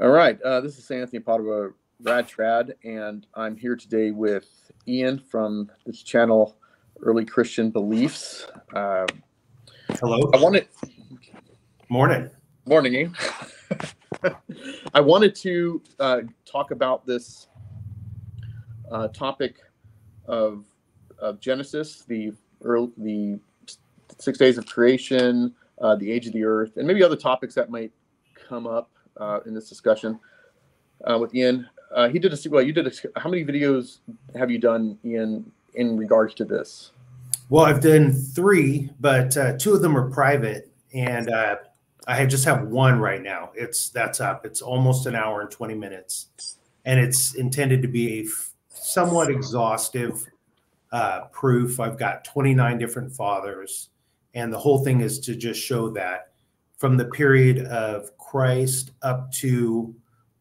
All right, uh, this is Anthony Padua Rad Trad, and I'm here today with Ian from this channel, Early Christian Beliefs. Uh, Hello. I wanted Morning. morning, Ian. I wanted to uh, talk about this uh, topic of, of Genesis, the early, the six days of creation, uh, the age of the earth, and maybe other topics that might come up uh, in this discussion uh, with Ian. Uh, he did a well. You did a, how many videos have you done, Ian, in regards to this? Well, I've done three, but uh, two of them are private, and uh, I just have one right now. It's that's up. It's almost an hour and twenty minutes, and it's intended to be a somewhat exhaustive uh, proof. I've got twenty nine different fathers, and the whole thing is to just show that from the period of Christ up to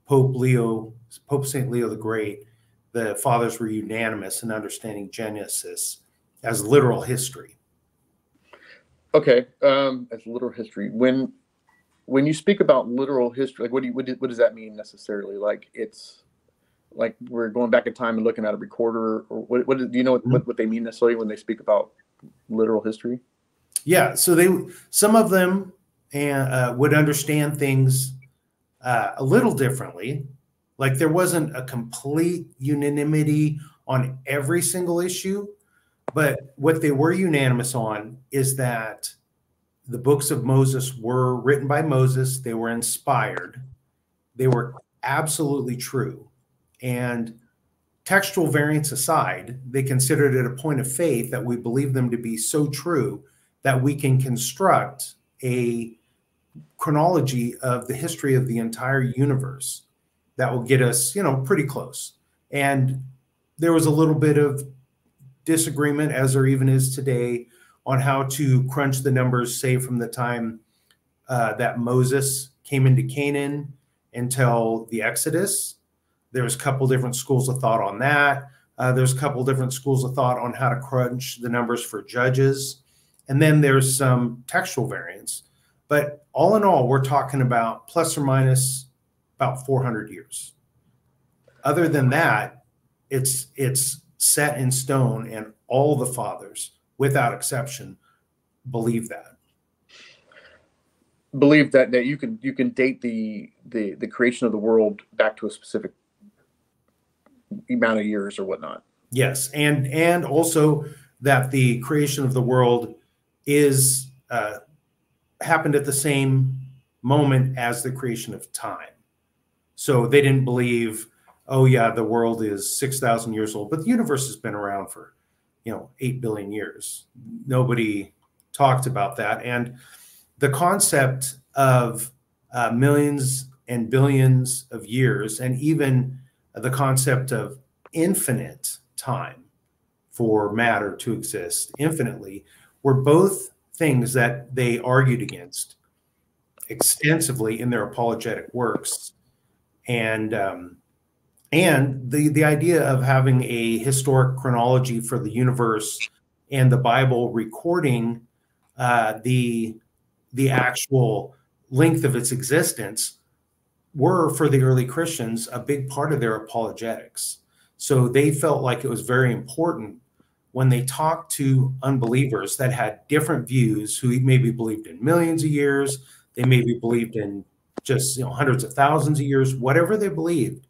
Pope Leo, Pope Saint Leo the Great, the fathers were unanimous in understanding Genesis as literal history. Okay, um, as literal history. When when you speak about literal history, like what do you, what, do, what does that mean necessarily? Like it's like we're going back in time and looking at a recorder, or what? What do you know what, what, what they mean necessarily when they speak about literal history? Yeah, so they some of them uh, would understand things uh, a little differently. Like there wasn't a complete unanimity on every single issue, but what they were unanimous on is that the books of Moses were written by Moses, they were inspired, they were absolutely true. And textual variance aside, they considered it a point of faith that we believe them to be so true that we can construct a chronology of the history of the entire universe that will get us, you know, pretty close. And there was a little bit of disagreement, as there even is today, on how to crunch the numbers, say from the time uh, that Moses came into Canaan until the Exodus. There's a couple different schools of thought on that. Uh, there's a couple different schools of thought on how to crunch the numbers for judges. And then there's some textual variants. But all in all, we're talking about plus or minus about 400 years. Other than that, it's it's set in stone, and all the fathers, without exception, believe that. Believe that that you can you can date the the the creation of the world back to a specific amount of years or whatnot. Yes, and and also that the creation of the world is uh, happened at the same moment as the creation of time. So they didn't believe, oh yeah, the world is six thousand years old, but the universe has been around for, you know, eight billion years. Nobody talked about that, and the concept of uh, millions and billions of years, and even the concept of infinite time for matter to exist infinitely, were both things that they argued against extensively in their apologetic works, and um, and the the idea of having a historic chronology for the universe and the Bible recording uh, the the actual length of its existence were for the early Christians a big part of their apologetics. So they felt like it was very important when they talked to unbelievers that had different views, who maybe believed in millions of years, they maybe believed in just you know hundreds of thousands of years, whatever they believed.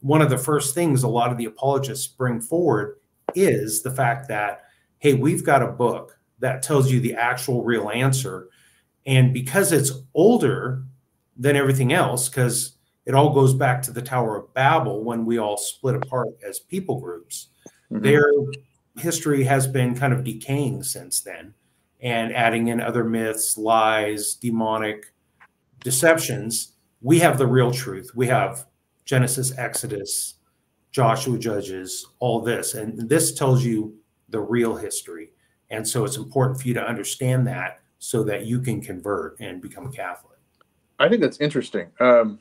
One of the first things a lot of the apologists bring forward is the fact that, hey, we've got a book that tells you the actual real answer. And because it's older than everything else, because it all goes back to the Tower of Babel when we all split apart as people groups, mm-hmm. their history has been kind of decaying since then and adding in other myths, lies, demonic deceptions. We have the real truth. We have Genesis, Exodus, Joshua, Judges, all this. And this tells you the real history. And so it's important for you to understand that so that you can convert and become a Catholic. I think that's interesting. Um,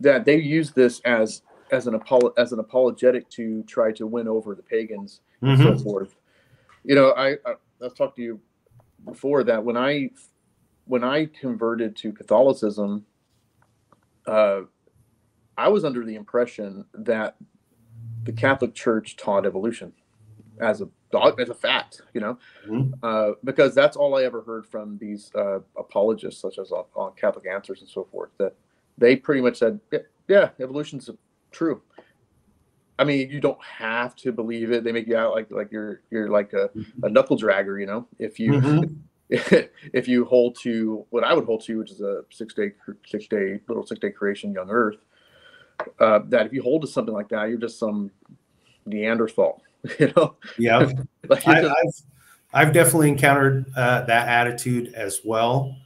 that they use this as as an apolo- as an apologetic to try to win over the pagans and mm-hmm. so forth. You know, I, I I've talked to you before that when I when I converted to Catholicism, uh, I was under the impression that the Catholic Church taught evolution as a as a fact, you know, mm-hmm. uh, because that's all I ever heard from these uh, apologists, such as on, on, Catholic Answers and so forth, that they pretty much said, yeah, yeah, evolution's true. I mean, you don't have to believe it. They make you out like like you're you're like a, a knuckle dragger, you know. If you mm-hmm. if you hold to what I would hold to, which is a six day six day little six day creation, young Earth, uh, that if you hold to something like that, you're just some Neanderthal, you know. Yeah, like I, have I've definitely encountered uh, that attitude as well,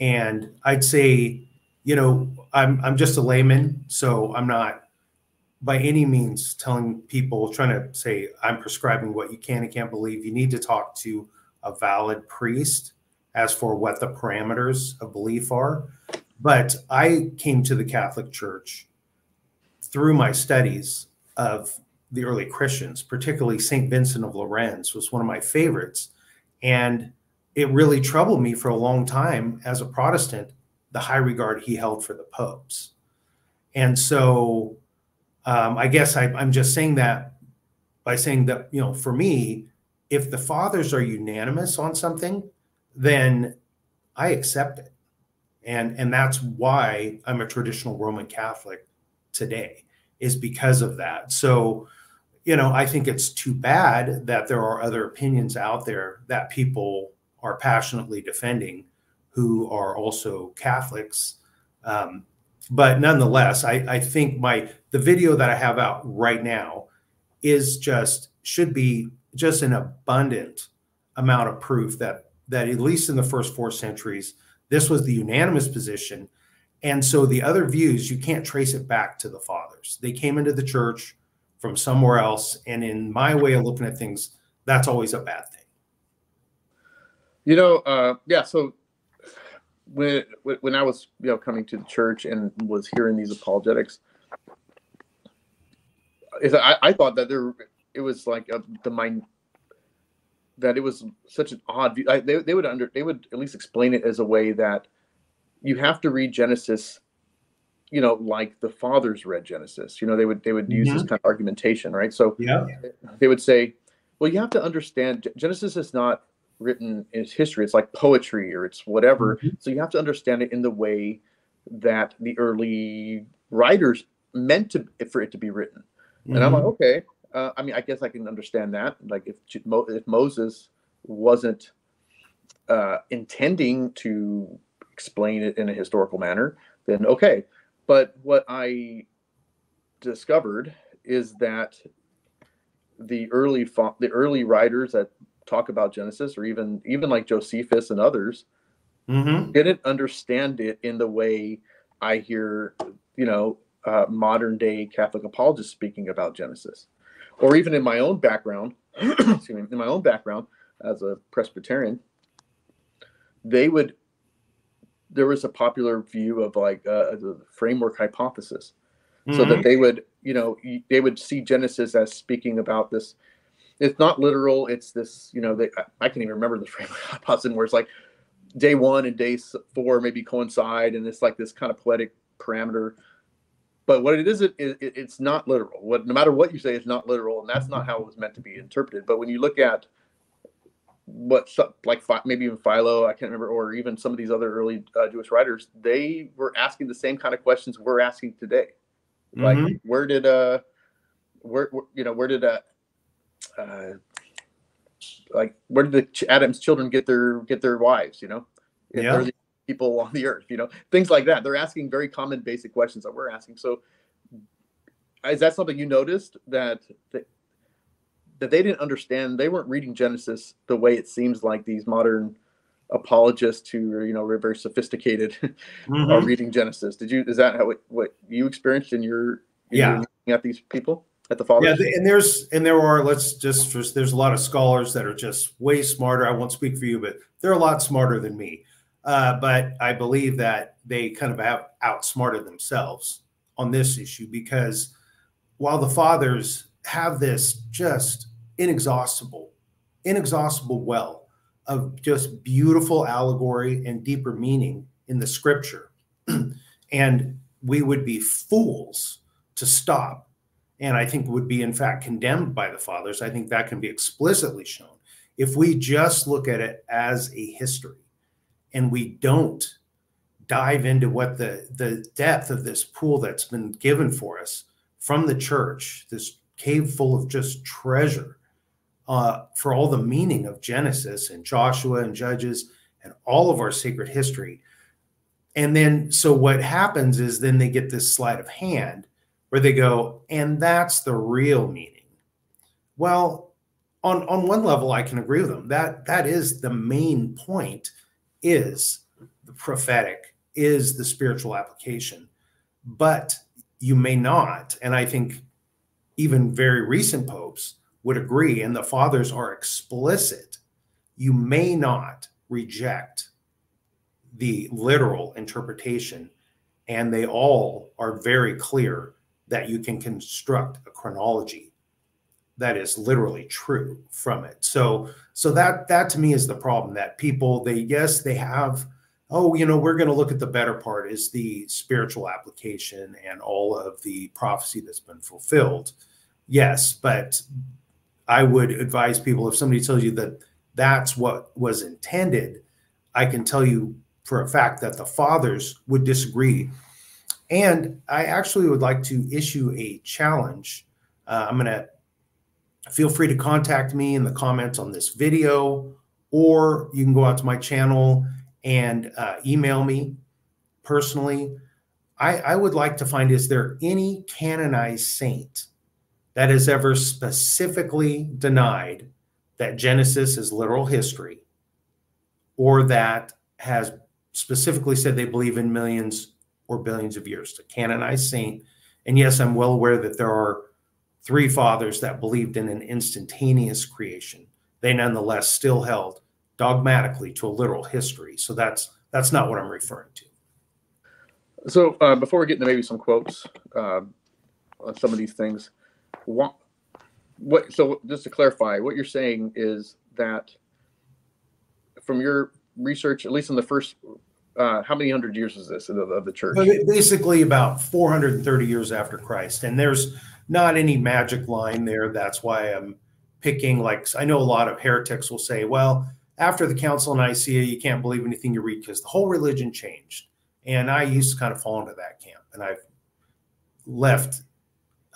and I'd say, you know, I'm I'm just a layman, so I'm not by any means telling people trying to say I'm prescribing what you can and can't believe. You need to talk to a valid priest as for what the parameters of belief are. But I came to the Catholic Church through my studies of the early Christians, particularly St. Vincent of Lérins was one of my favorites. And it really troubled me for a long time as a Protestant, the high regard he held for the popes. And so um, I guess I, I'm just saying that by saying that, you know, for me, if the fathers are unanimous on something, then I accept it. And, and that's why I'm a traditional Roman Catholic today, is because of that. So, you know, I think it's too bad that there are other opinions out there that people are passionately defending who are also Catholics. Um, but nonetheless, I, I think my the video that I have out right now is just should be just an abundant amount of proof that that at least in the first four centuries, this was the unanimous position. And so the other views, you can't trace it back to the fathers. They came into the church from somewhere else. And in my way of looking at things, that's always a bad thing. You know, uh, yeah. So when when I was you know coming to the church and was hearing these apologetics, I, I thought that there it was like a, the mind that it was such an odd view. I, they, they would under they would at least explain it as a way that you have to read Genesis, you know, like the fathers read Genesis. You know, they would they would use mm-hmm. this kind of argumentation, right? So yeah, they would say, well, you have to understand Genesis is not written in its history. It's like poetry or it's whatever. Mm-hmm. So you have to understand it in the way that the early writers meant to for it to be written. Mm-hmm. And I'm like, mm-hmm. okay, uh, I mean, I guess I can understand that. Like if if Moses wasn't uh, intending to explain it in a historical manner, then okay. But what I discovered is that the early the early writers that talk about Genesis, or even even like Josephus and others, mm-hmm. didn't understand it in the way I hear, you know, uh, modern day Catholic apologists speaking about Genesis or even in my own background, excuse me, in my own background as a Presbyterian, they would. There was a popular view of like uh, the framework hypothesis, mm-hmm. so that mm-hmm. they would, you know, they would see Genesis as speaking about this. It's not literal. It's this, you know, they, I can't even remember the framework hypothesis where it's like day one and day four maybe coincide, and it's like this kind of poetic parameter but what it is, it, it, it's not literal. What no matter what you say, it's not literal, and that's not how it was meant to be interpreted. But when you look at what like maybe even Philo, I can't remember, or even some of these other early uh, Jewish writers, they were asking the same kind of questions we're asking today. Like, mm-hmm. where did uh, where, where, you know where did uh, uh, like where did the Adam's children get their get their wives? You know, yeah people on the earth you know things like that. They're asking very common basic questions that we're asking. So is that something you noticed that that, that they didn't understand? They weren't reading genesis the way it seems like these modern apologists who are you know very sophisticated mm-hmm. are reading genesis. Did you is that how it, what you experienced in your in yeah. your, at these people at the fathers? Yeah and there's and there are let's just there's a lot of scholars that are just way smarter. I won't speak for you but they're a lot smarter than me uh, but I believe that they kind of have outsmarted themselves on this issue because while the fathers have this just inexhaustible, inexhaustible well of just beautiful allegory and deeper meaning in the scripture, and we would be fools to stop and I think would be in fact condemned by the fathers. I think that can be explicitly shown if we just look at it as a history and we don't dive into what the the depth of this pool that's been given for us from the church, this cave full of just treasure uh, for all the meaning of Genesis and Joshua and Judges and all of our sacred history. And then, so what happens is then they get this sleight of hand where they go, and that's the real meaning. Well, on, on one level, I can agree with them. That that is the main point is the prophetic, is the spiritual application. But you may not, and I think even very recent popes would agree, and the fathers are explicit, you may not reject the literal interpretation. And they all are very clear that you can construct a chronology that is literally true from it. So so that that to me is the problem that people they yes they have oh you know we're going to look at the better part is the spiritual application and all of the prophecy that's been fulfilled. Yes, but I would advise people if somebody tells you that that's what was intended, I can tell you for a fact that the fathers would disagree and I actually would like to issue a challenge. Uh, I'm going to feel free to contact me in the comments on this video, or you can go out to my channel and uh, email me personally. I, I would like to find is there any canonized saint that has ever specifically denied that Genesis is literal history or that has specifically said they believe in millions or billions of years, to canonized saint. And yes, I'm well aware that there are three fathers that believed in an instantaneous creation. They nonetheless still held dogmatically to a literal history. So that's that's not what I'm referring to. So uh, before we get into maybe some quotes uh, on some of these things, what, what? So just to clarify, what you're saying is that from your research, at least in the first uh, how many hundred years is this of, of the church? Basically, about 430 years after Christ. And there's not any magic line there. That's why I'm picking, like, I know a lot of heretics will say, well, after the Council of Nicaea, you can't believe anything you read because the whole religion changed. And I used to kind of fall into that camp. And I've left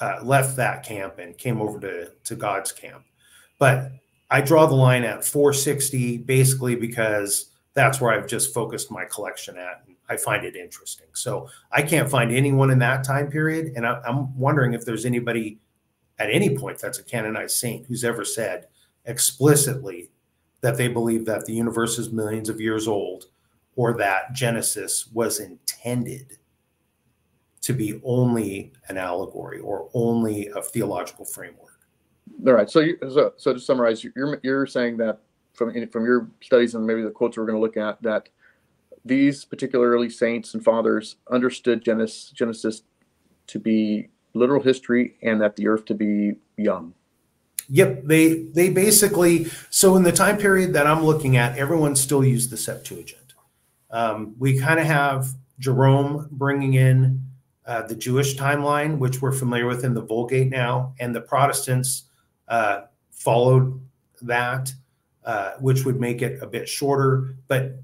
uh, left that camp and came over to, to God's camp. But I draw the line at 460 basically because that's where I've just focused my collection at. And I find it interesting. So I can't find anyone in that time period. And I, am wondering if there's anybody at any point that's a canonized saint who's ever said explicitly that they believe that the universe is millions of years old or that Genesis was intended to be only an allegory or only a theological framework. All right. So, you, so, so to summarize, you're you're saying that from from your studies and maybe the quotes we're going to look at that these particular early saints and fathers understood Genesis, Genesis to be literal history and that the earth to be young. Yep, they they basically so in the time period that I'm looking at, everyone still used the Septuagint. Um, we kind of have Jerome bringing in uh, the Jewish timeline, which we're familiar with in the Vulgate now, and the Protestants uh, followed that. Uh, which would make it a bit shorter. But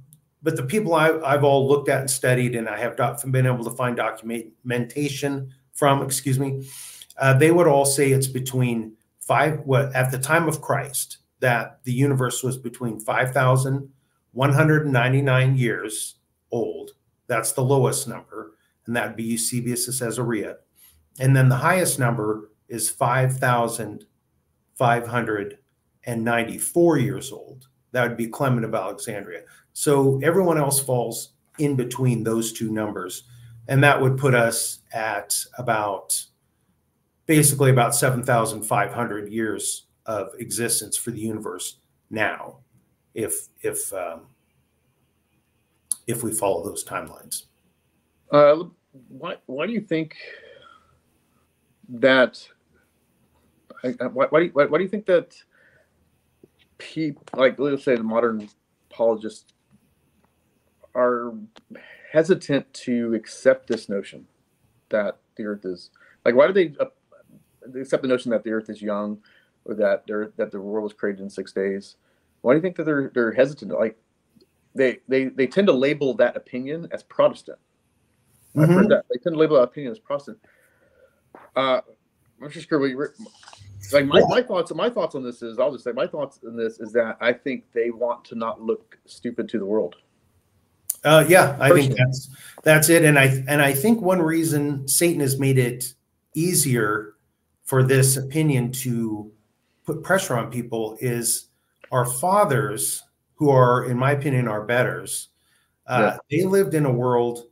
but the people I, have all looked at and studied, and I have doc, been able to find documentation from, excuse me, uh, they would all say it's between five. What at the time of Christ that the universe was between five thousand one hundred ninety nine years old. That's the lowest number, and that'd be Eusebius of Caesarea. And then the highest number is five thousand five hundred and 94 years old. That would be Clement of Alexandria. So everyone else falls in between those two numbers. And that would put us at about basically about 7,500 years of existence for the universe now, if if um, if we follow those timelines. Uh, why why do you think that? Why, why, do you, why, why do you think that people like let's say the modern apologists are hesitant to accept this notion that the Earth is like? Why do they uh, accept the notion that the Earth is young, or that there that the world was created in six days? Why do you think that they're they're hesitant? Like they they they tend to label that opinion as Protestant. I've heard Mhm. that they tend to label that opinion as Protestant. Uh, I'm just curious. Like my, my thoughts, my thoughts on this is, I'll just say my thoughts on this is that I think they want to not look stupid to the world. Uh, yeah, I think that's that's it, and I and I think one reason Satan has made it easier for this opinion to put pressure on people is our fathers, who are, in my opinion, our betters. Uh, They lived in a world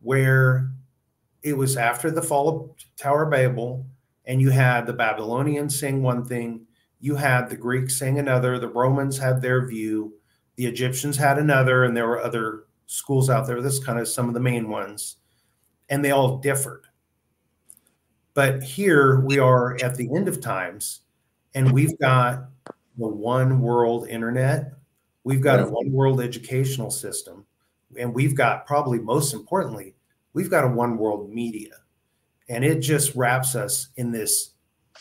where it was after the fall of Tower of Babel, and you had the Babylonians saying one thing, you had the Greeks saying another, the Romans had their view, the Egyptians had another, and there were other schools out there. This kind of some of the main ones, and they all differed. But here we are at the end of times, and we've got the one world internet, we've got a one world educational system, and we've got probably most importantly, we've got a one world media. And it just wraps us in this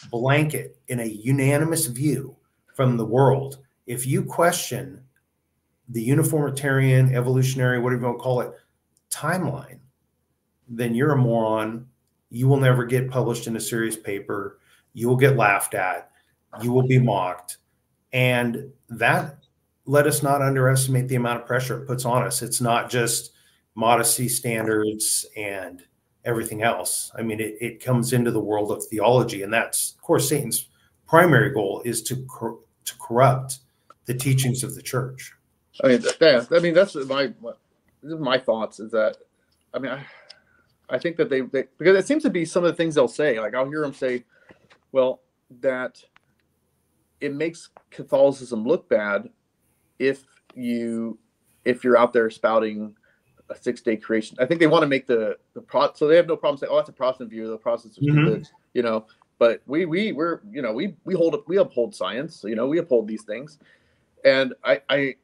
blanket in a unanimous view from the world. If you question the uniformitarian, evolutionary, whatever you want to call it, timeline, then you're a moron. You will never get published in a serious paper. You will get laughed at. You will be mocked. And that let us not underestimate the amount of pressure it puts on us. It's not just modesty standards and everything else. I mean, it, it comes into the world of theology. And that's, of course, Satan's primary goal is to, cor- to corrupt the teachings of the church. I mean, yeah, I mean that's my my- this is my thoughts. Is that I mean, I, I think that they, they because it seems to be some of the things they'll say. Like I'll hear them say, well, that it makes Catholicism look bad if you if you're out there spouting a six day creation. I think they want to make the the pro so they have no problem saying, oh, that's a Protestant view. The Protestants are Mhm. stupid, you know. But we we we're you know we we hold up we uphold science. You know we uphold these things, and I I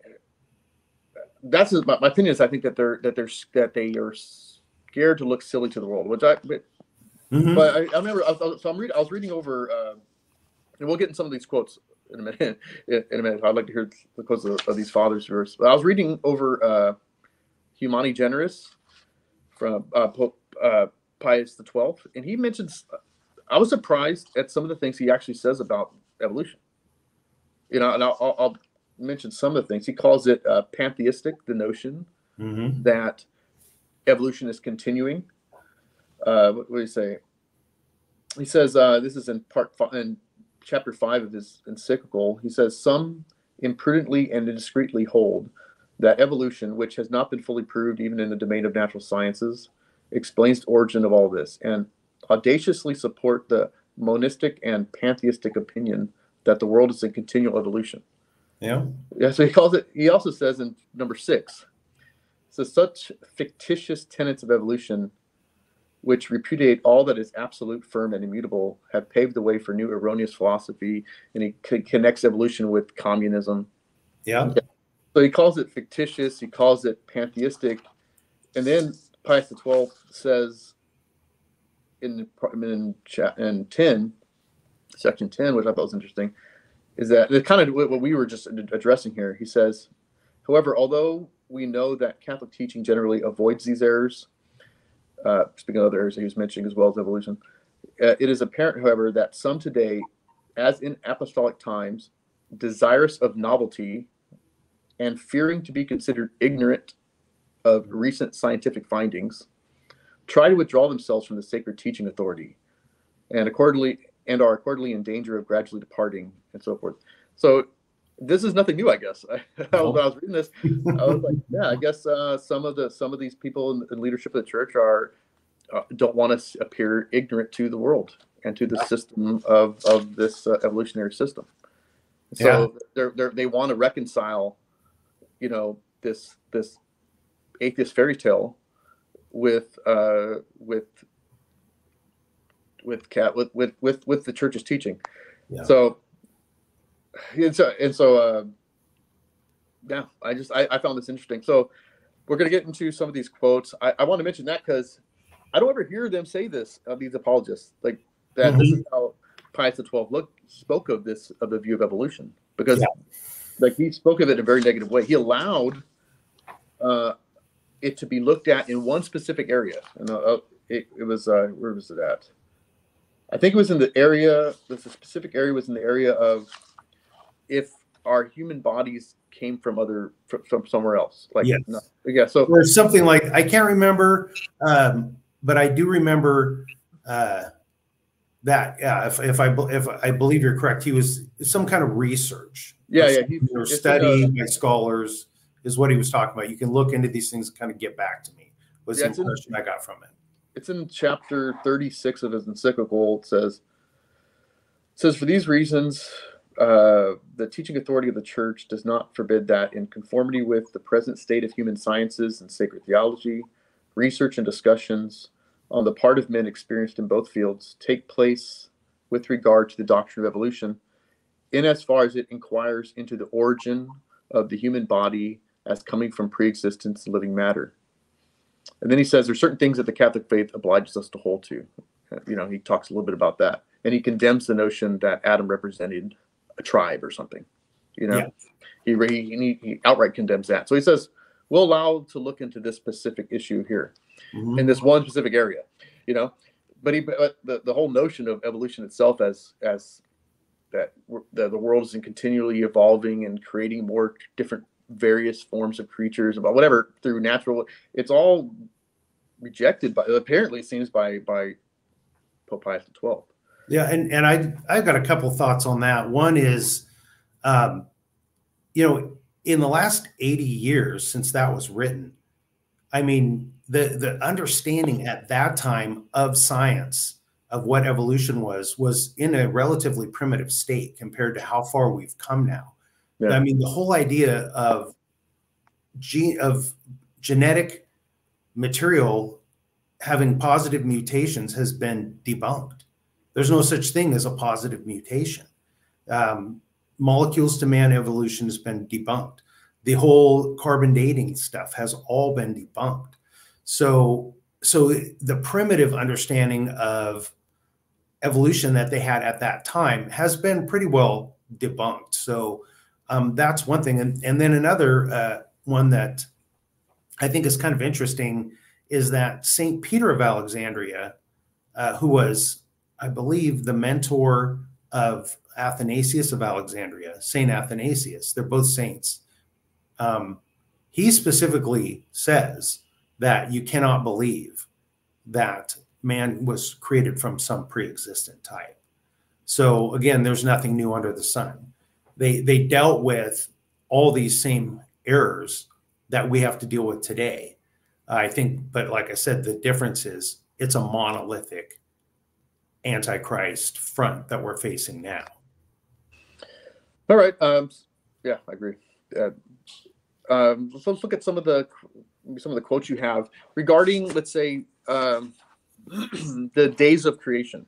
that's my, my opinion is I think that they're that they're that they are scared to look silly to the world, which I but, Mhm. but I, I remember I was, so I'm reading I was reading over uh, and we'll get in some of these quotes in a minute in, a minute. I'd like to hear the quotes of, of these fathers verse. But I was reading over uh, Humani Generis from uh, Pope uh, Pius the Twelfth, and he mentions I was surprised at some of the things he actually says about evolution. You know, and I'll, I'll, I'll some of the things he calls it uh, pantheistic, the notion Mhm. that evolution is continuing. Uh, what, what do you say? He says uh, this is in part five, in chapter five of his encyclical. He says some imprudently and indiscreetly hold that evolution, which has not been fully proved even in the domain of natural sciences, explains the origin of all this, and audaciously support the monistic and pantheistic opinion that the world is in continual evolution. Yeah. Yeah, so he calls it. He also says in number six, so such fictitious tenets of evolution, which repudiate all that is absolute, firm, and immutable, have paved the way for new erroneous philosophy, and he c- connects evolution with communism. Yeah. So he calls it fictitious. He calls it pantheistic, and then Pius the Twelfth says in in, in ten, section ten, which I thought was interesting, is that the kind of what we were just addressing here. He says, however, although we know that Catholic teaching generally avoids these errors, uh, speaking of other errors he was mentioning as well as evolution, uh, it is apparent, however, that some today, as in apostolic times, desirous of novelty and fearing to be considered ignorant of recent scientific findings, try to withdraw themselves from the sacred teaching authority, and accordingly and are accordingly in danger of gradually departing and so forth. So this is nothing new, I guess. when I was reading this, I was like, yeah, I guess uh, some of the some of these people in, in leadership of the church are uh, don't want to appear ignorant to the world and to the system of of this uh, evolutionary system. So Yeah. they're, they're they want to reconcile, you know, this this atheist fairy tale with uh with with cat with with with with the church's teaching. Yeah. So and so and so uh yeah, I just I, I found this interesting. So we're gonna get into some of these quotes. I, I want to mention that because I don't ever hear them say this. Uh, these apologists like that. Mm-hmm. This is how Pius the Twelfth look spoke of this of the view of evolution because, yeah. like, he spoke of it in a very negative way. He allowed uh, it to be looked at in one specific area, and uh, uh it, it was uh, where was it at? I think it was in the area. The specific area was in the area of if our human bodies came from other from, somewhere else. Like yes. no, yeah, so or something like I can't remember, um, but I do remember uh, that. Yeah, if, if I if I believe you're correct, he was some kind of research. Yeah, yeah, he, or study by scholars is what he was talking about. You can look into these things and kind of get back to me. Was yeah, the impression in, I got from it. It's in chapter 36 of his encyclical. It says, it says for these reasons, uh, the teaching authority of the church does not forbid that, in conformity with the present state of human sciences and sacred theology, research and discussions on the part of men experienced in both fields take place with regard to the doctrine of evolution, in as far as it inquires into the origin of the human body as coming from pre-existence living matter. And then he says there's certain things that the Catholic faith obliges us to hold to. You know, he talks a little bit about that. And he condemns the notion that Adam represented a tribe or something. You know, yeah. he, he, he outright condemns that. So he says, we'll allow to look into this specific issue here mm-hmm. in this one specific area, you know, but he, but the, the whole notion of evolution itself as, as that the, the world is continually evolving and creating more different various forms of creatures about whatever through natural it's all rejected by apparently it seems by by pope pius the 12th yeah and and i i've got a couple thoughts on that one is um you know in the last 80 years since that was written i mean the the understanding at that time of science of what evolution was was in a relatively primitive state compared to how far we've come now yeah. I mean, the whole idea of gene of genetic material having positive mutations has been debunked. There's no such thing as a positive mutation. Um, molecules to man evolution has been debunked. The whole carbon dating stuff has all been debunked. So, so the primitive understanding of evolution that they had at that time has been pretty well debunked. So, um, that's one thing. And, and then another uh, one that I think is kind of interesting is that St. Peter of Alexandria, uh, who was, I believe, the mentor of Athanasius of Alexandria, St. Athanasius, they're both saints. Um, he specifically says that you cannot believe that man was created from some pre existent type. So, again, there's nothing new under the sun they they dealt with all these same errors that we have to deal with today. I think, but like I said, the difference is it's a monolithic antichrist front that we're facing now. All right. Um, yeah, I agree. Uh, um, let's, let's look at some of the some of the quotes you have regarding, let's say, um, the days of creation.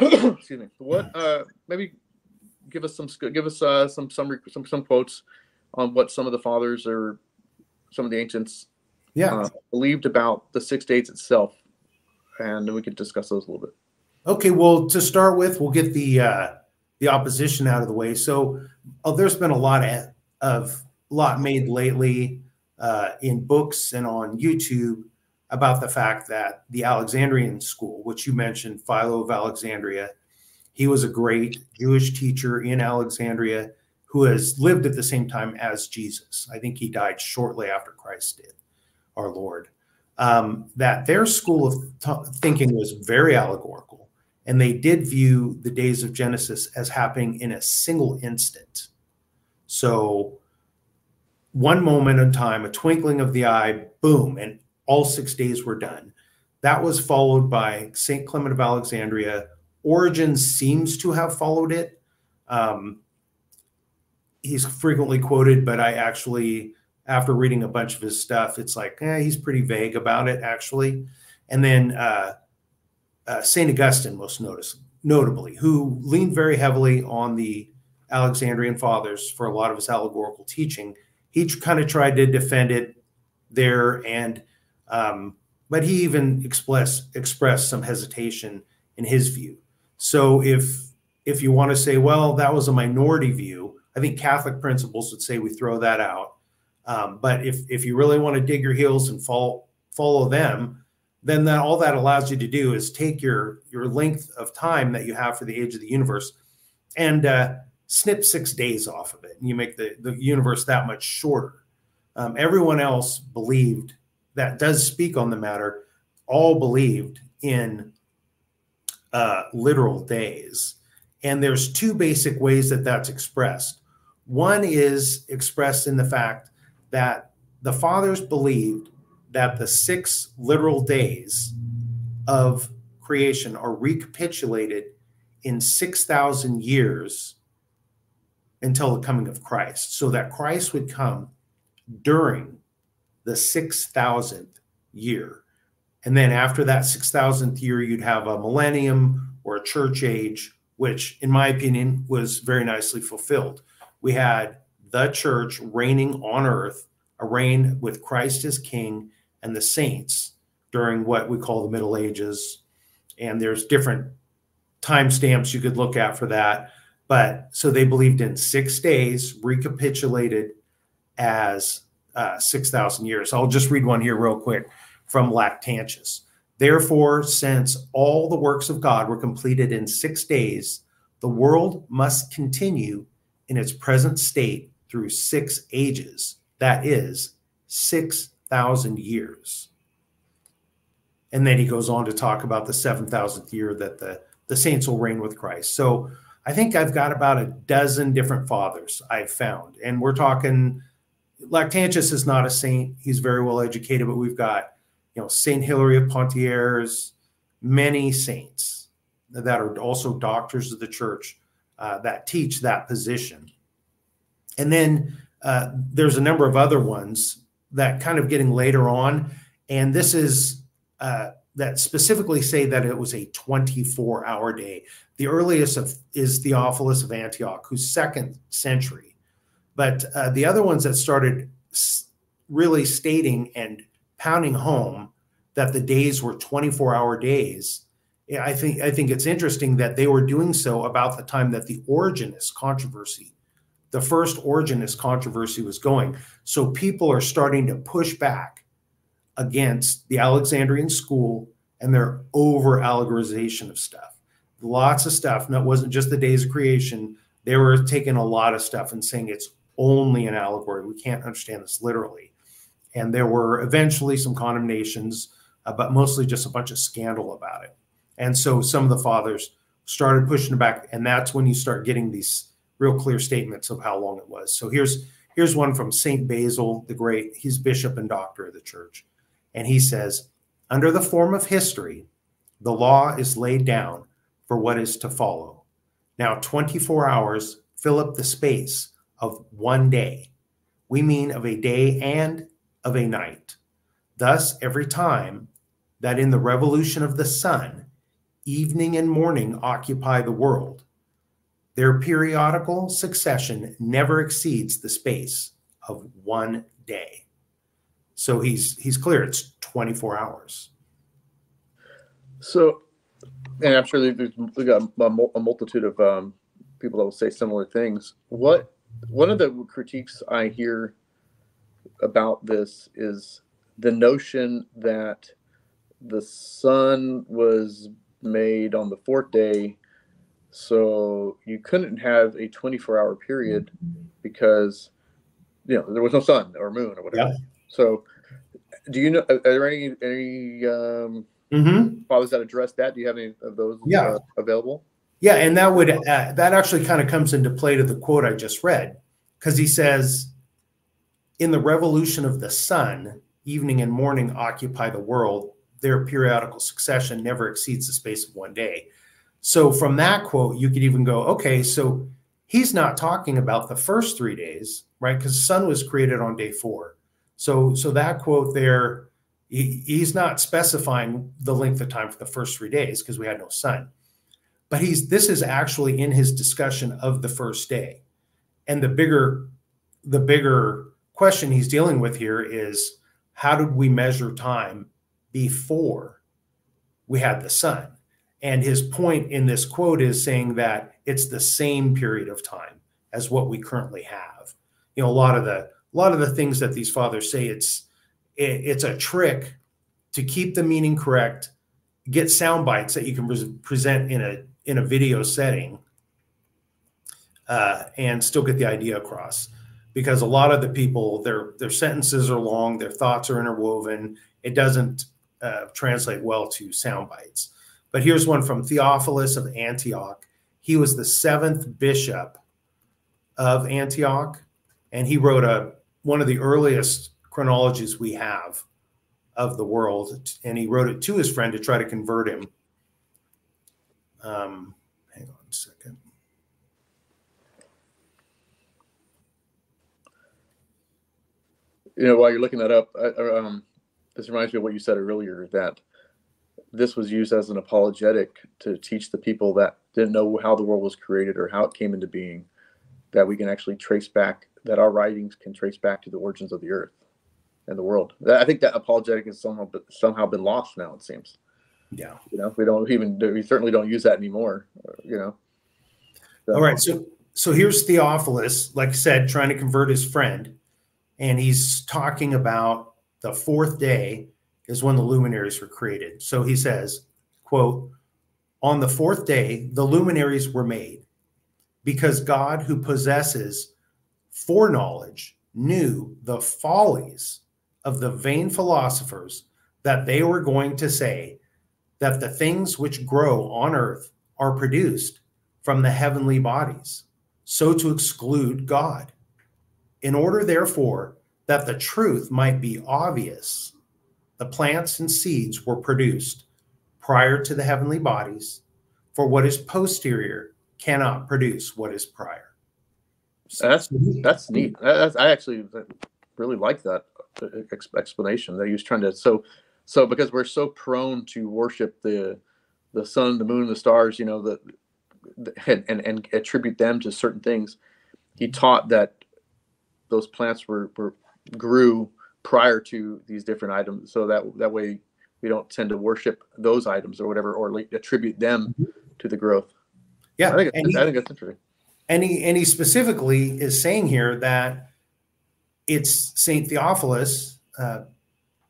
Excuse me. What? Uh, maybe give us some give us uh, some some some some quotes on what some of the fathers or some of the ancients yeah uh, believed about the six days itself, and then we could discuss those a little bit. Okay, well, to start with, we'll get the uh, the opposition out of the way. So, oh, there's been a lot of, of lot made lately uh, in books and on YouTube about the fact that the Alexandrian school, which you mentioned, Philo of Alexandria, he was a great Jewish teacher in Alexandria who has lived at the same time as Jesus. I think he died shortly after Christ did, our Lord. Um, that their school of thinking was very allegorical, and they did view the days of Genesis as happening in a single instant. So, one moment in time, a twinkling of the eye, boom, and all six days were done. That was followed by St. Clement of Alexandria, Origen seems to have followed it. Um, he's frequently quoted, but I actually, after reading a bunch of his stuff, it's like, eh, he's pretty vague about it, actually. And then uh, uh, St. Augustine, most notice, notably, who leaned very heavily on the Alexandrian fathers for a lot of his allegorical teaching. He kind of tried to defend it there and um, but he even expressed expressed some hesitation in his view. So if if you want to say, well, that was a minority view, I think Catholic principles would say we throw that out. Um, but if if you really want to dig your heels and follow follow them, then that all that allows you to do is take your your length of time that you have for the age of the universe and uh, snip six days off of it, and you make the the universe that much shorter. Um, everyone else believed that does speak on the matter. All believed in uh, literal days, and there's two basic ways that that's expressed. One is expressed in the fact that the fathers believed that the six literal days of creation are recapitulated in 6,000 years until the coming of Christ, so that Christ would come during the 6,000th year. And then after that 6,000th year, you'd have a millennium or a church age, which, in my opinion, was very nicely fulfilled. We had the church reigning on earth, a reign with Christ as king and the saints during what we call the Middle Ages. And there's different timestamps you could look at for that. But so they believed in six days, recapitulated as uh, 6,000 years. I'll just read one here real quick from Lactantius. Therefore, since all the works of God were completed in six days, the world must continue in its present state through six ages, that is, 6,000 years. And then he goes on to talk about the 7,000th year that the, the saints will reign with Christ. So I think I've got about a dozen different fathers I've found. And we're talking, Lactantius is not a saint. He's very well educated, but we've got, you know, Saint Hilary of Poitiers, many saints that are also doctors of the church uh, that teach that position. And then uh, there's a number of other ones that kind of getting later on. And this is uh, that specifically say that it was a 24 hour day. The earliest of, is Theophilus of Antioch, who's second century. But uh, the other ones that started really stating and pounding home that the days were 24 hour days. I think I think it's interesting that they were doing so about the time that the Origenist controversy, the first Origenist controversy was going. So people are starting to push back against the Alexandrian school and their over allegorization of stuff. Lots of stuff. And wasn't just the days of creation. They were taking a lot of stuff and saying it's only an allegory. We can't understand this literally. And there were eventually some condemnations, uh, but mostly just a bunch of scandal about it. And so some of the fathers started pushing back. And that's when you start getting these real clear statements of how long it was. So here's here's one from Saint Basil the Great. He's bishop and doctor of the church. And he says, under the form of history, the law is laid down for what is to follow. Now, 24 hours fill up the space of one day. We mean of a day and of a night. Thus, every time that in the revolution of the sun, evening and morning occupy the world, their periodical succession never exceeds the space of one day. So he's he's clear. It's 24 hours. So, and I'm sure there's we got a, multitude of um, people that will say similar things. What one of the critiques I hear about this is the notion that the sun was made on the fourth day, so you couldn't have a 24 hour period because you know there was no sun or moon or whatever. Yeah. So, do you know? Are there any any um, mm-hmm. fathers that address that? Do you have any of those yeah. Uh, available? Yeah, and that would uh, that actually kind of comes into play to the quote I just read because he says, "In the revolution of the sun, evening and morning occupy the world. Their periodical succession never exceeds the space of one day." So from that quote, you could even go, okay, so he's not talking about the first three days, right? Because sun was created on day four. So, so that quote there, he, he's not specifying the length of time for the first three days because we had no sun. But he's this is actually in his discussion of the first day. And the bigger, the bigger question he's dealing with here is how did we measure time before we had the sun. And his point in this quote is saying that it's the same period of time as what we currently have. You know, a lot of the a lot of the things that these fathers say it's it, it's a trick to keep the meaning correct, get sound bites that you can pre present in a in a video setting, uh, and still get the idea across. Because a lot of the people, their their sentences are long, their thoughts are interwoven. It doesn't uh, translate well to sound bites. But here's one from Theophilus of Antioch. He was the seventh bishop of Antioch, and he wrote a one of the earliest chronologies we have of the world, and he wrote it to his friend to try to convert him. Um, hang on a second. You know, while you're looking that up, I, um, this reminds me of what you said earlier that this was used as an apologetic to teach the people that didn't know how the world was created or how it came into being that we can actually trace back that our writings can trace back to the origins of the earth and the world. I think that apologetic has somehow somehow been lost now. It seems. Yeah. You know, we don't even we certainly don't use that anymore. You know. So. All right. So so here's Theophilus, like I said, trying to convert his friend, and he's talking about the fourth day is when the luminaries were created. So he says, quote, on the fourth day, the luminaries were made because God, who possesses foreknowledge, knew the follies of the vain philosophers that they were going to say that the things which grow on earth are produced from the heavenly bodies, so to exclude God. In order, therefore, that the truth might be obvious the plants and seeds were produced prior to the heavenly bodies, for what is posterior cannot produce what is prior. So, that's that's neat. That's, I actually really like that uh, explanation that he was trying to. So, so because we're so prone to worship the the sun, the moon, the stars, you know, the, the and, and and attribute them to certain things. He taught that those plants were were grew prior to these different items so that that way we don't tend to worship those items or whatever or attribute them to the growth. Yeah i think, he, I think that's interesting. and he and he specifically is saying here that it's saint theophilus uh,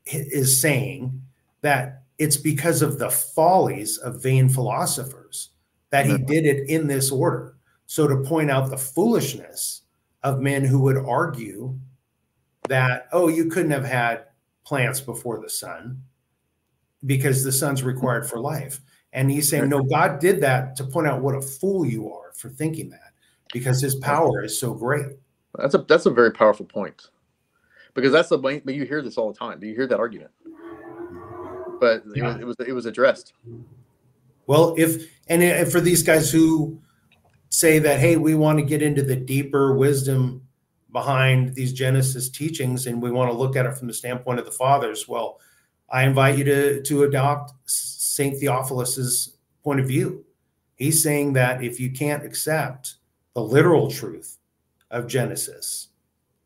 is saying that it's because of the follies of vain philosophers that he did it in this order. So to point out the foolishness of men who would argue that, oh, you couldn't have had plants before the sun because the sun's required for life. And he's saying, no, God did that to point out what a fool you are for thinking that because his power is so great. That's a that's a very powerful point. Because that's the way you hear this all the time. Do you hear that argument. But it, was, it was it was addressed. Well, if and for these guys who say that, hey, we want to get into the deeper wisdom behind these Genesis teachings and we want to look at it from the standpoint of the fathers, well, I invite you to, to adopt St. Theophilus's point of view. He's saying that if you can't accept the literal truth of Genesis,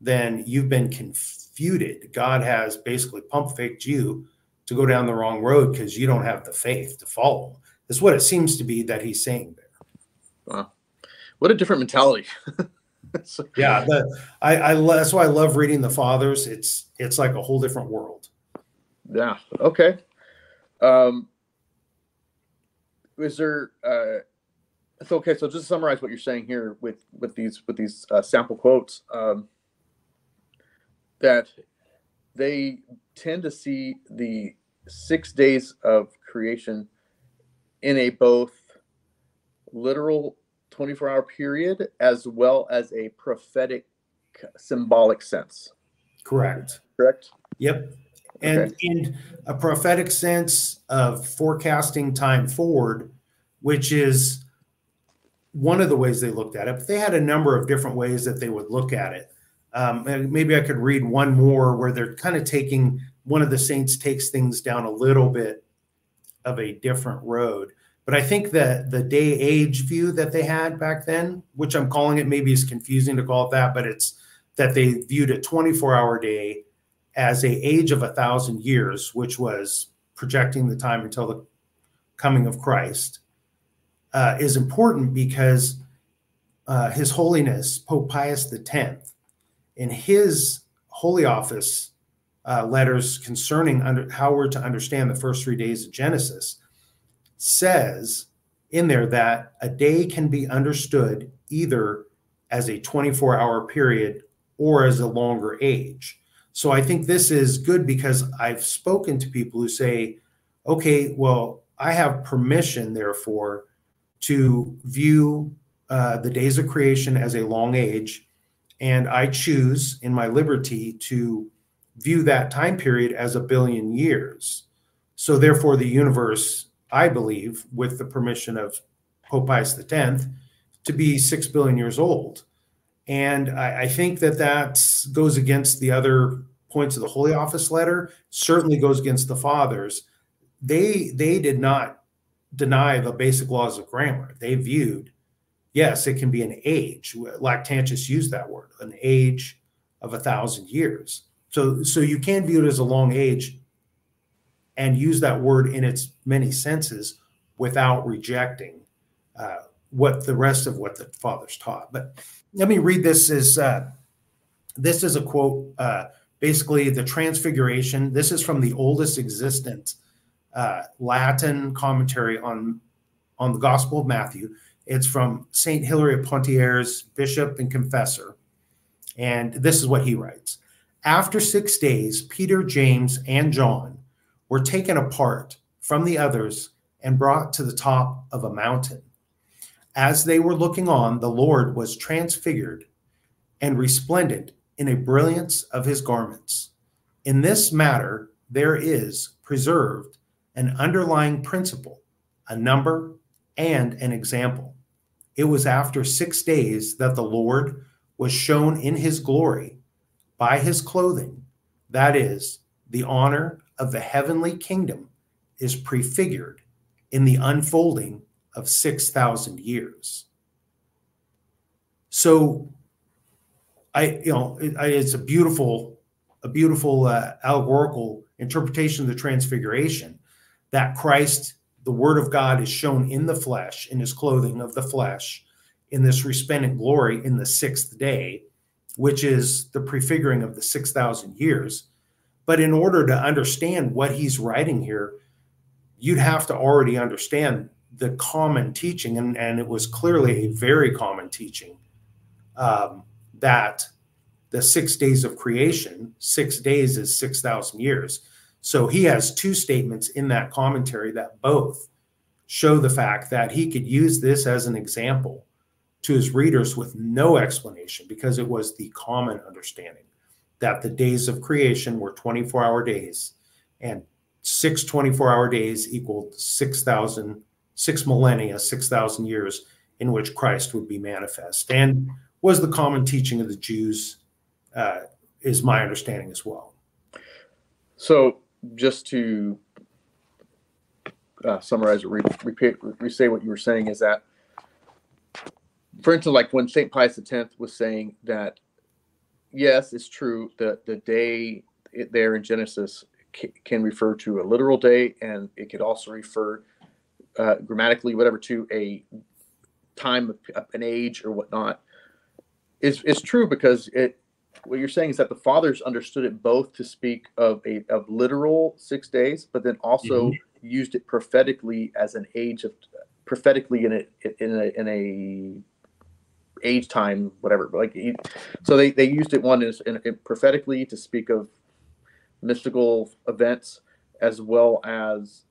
then you've been confuted. God has basically pump faked you to go down the wrong road because you don't have the faith to follow. That's what it seems to be that he's saying there. Wow. What a different mentality. yeah, the, I, I that's why I love reading the fathers. It's it's like a whole different world. Yeah. Okay. Um, is there? Uh, so okay. So just to summarize what you're saying here with with these with these uh, sample quotes, um, that they tend to see the six days of creation in a both literal 24 hour period as well as a prophetic symbolic sense. Correct. Correct. Yep. And okay. in a prophetic sense of forecasting time forward, which is one of the ways they looked at it, but they had a number of different ways that they would look at it. Um, and maybe I could read one more where they're kind of taking one of the saints takes things down a little bit of a different road. But I think that the day age view that they had back then, which I'm calling it, maybe is confusing to call it that, but it's that they viewed a 24 hour day as a age of a thousand years, which was projecting the time until the coming of Christ, uh, is important because uh, His Holiness Pope Pius X, in his Holy Office uh, letters concerning under, how we're to understand the first three days of Genesis, says in there that a day can be understood either as a 24 hour period or as a longer age. So I think this is good because I've spoken to people who say, okay, well, I have permission, therefore, to view uh, the days of creation as a long age. And I choose in my liberty to view that time period as a billion years. So, therefore, the universe, I believe, with the permission of Pope Pius X, to be six billion years old. And I, I think that that goes against the other points of the Holy Office letter, certainly goes against the fathers. They, they did not deny the basic laws of grammar. They viewed, yes, it can be an age. Lactantius used that word, an age of a thousand years. So, so you can view it as a long age and use that word in its many senses without rejecting uh, what the rest of what the fathers taught. But let me read this as uh, this is a quote, uh, basically the Transfiguration. This is from the oldest existent uh, Latin commentary on on the Gospel of Matthew. It's from Saint Hilary of Poitiers, bishop and confessor, and this is what he writes: After six days, Peter, James, and John were taken apart from the others and brought to the top of a mountain. As they were looking on, the Lord was transfigured and resplendent in a brilliance of his garments. In this matter, there is preserved an underlying principle, a number, and an example. It was after six days that the Lord was shown in his glory by his clothing, that is, the honor of the heavenly kingdom is prefigured in the unfolding of 6,000 years. So I, you know, it, it's a beautiful, a beautiful uh, allegorical interpretation of the transfiguration that Christ, the word of God is shown in the flesh, in his clothing of the flesh, in this resplendent glory in the sixth day, which is the prefiguring of the 6,000 years. But in order to understand what he's writing here, you'd have to already understand the common teaching, and, and it was clearly a very common teaching, um, that the six days of creation, six days is 6,000 years. So he has two statements in that commentary that both show the fact that he could use this as an example to his readers with no explanation because it was the common understanding that the days of creation were 24 hour days and six 24 hour days equaled 6,000 six millennia, 6,000 years in which Christ would be manifest, and was the common teaching of the Jews, uh, is my understanding as well. So, just to uh, summarize or re- repeat, re- say what you were saying is that, for instance, like when St. Pius X was saying that, yes, it's true that the day there in Genesis can refer to a literal day, and it could also refer uh, grammatically, whatever, to a time, an age, or whatnot, is is true because it. What you're saying is that the fathers understood it both to speak of a of literal six days, but then also mm-hmm. used it prophetically as an age of prophetically in a in a in a age time whatever like so they, they used it one is prophetically to speak of mystical events as well as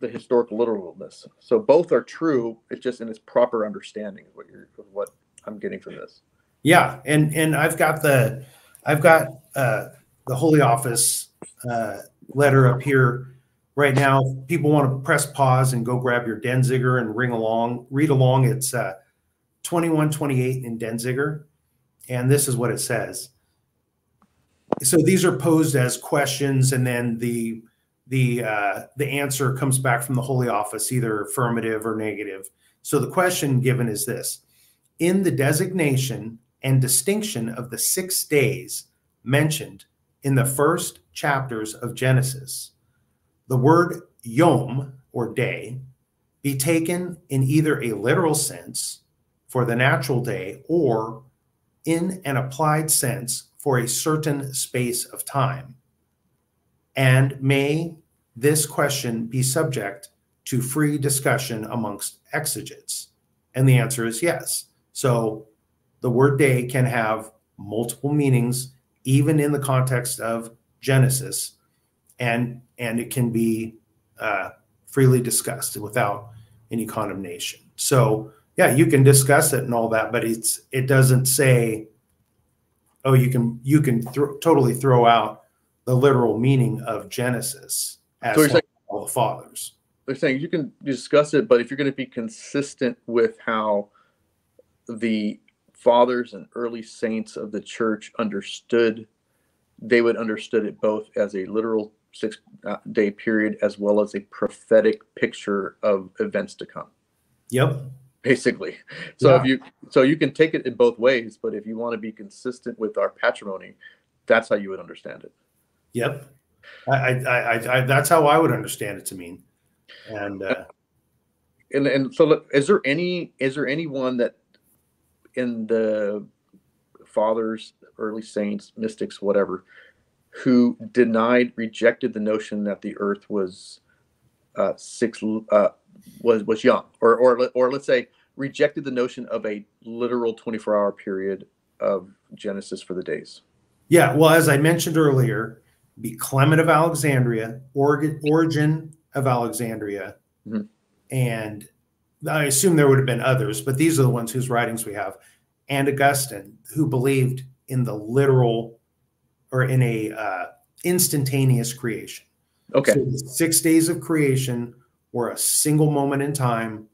the historical literalness. So both are true. It's just in its proper understanding of what you're what I'm getting from this. Yeah, and and I've got the I've got uh, the Holy Office uh, letter up here right now. People want to press pause and go grab your Denzinger and ring along, read along. It's uh, 2128 in Denzinger. and this is what it says. So these are posed as questions, and then the the uh, the answer comes back from the Holy Office, either affirmative or negative. So the question given is this: In the designation and distinction of the six days mentioned in the first chapters of Genesis, the word yom or day be taken in either a literal sense for the natural day or in an applied sense for a certain space of time? And may this question be subject to free discussion amongst exegetes? And the answer is yes. So the word day can have multiple meanings, even in the context of Genesis, and and it can be uh, freely discussed without any condemnation. So yeah, you can discuss it and all that, but it's it doesn't say, oh, you can you can th- totally throw out the literal meaning of Genesis as So saying- all the fathers. they're saying you can discuss it, but if you're going to be consistent with how the fathers and early saints of the church understood, they would understood it both as a literal six uh, day period as well as a prophetic picture of events to come. Yep. Basically, so if you so you can take it in both ways, but if you want to be consistent with our patrimony, that's how you would understand it. Yep. I, I, I, I, that's how I would understand it to mean. And uh, and and so look, is there any is there anyone that in the fathers early saints mystics whatever who denied rejected the notion that the earth was uh six uh was was young or or or let's say rejected the notion of a literal 24 hour period of genesis for the days yeah, well, as I mentioned earlier, be Clement of Alexandria, Origen of Alexandria, Mhm. and I assume there would have been others, but these are the ones whose writings we have, and Augustine, who believed in the literal or in a uh, instantaneous creation. okay So six days of creation were a single moment in time,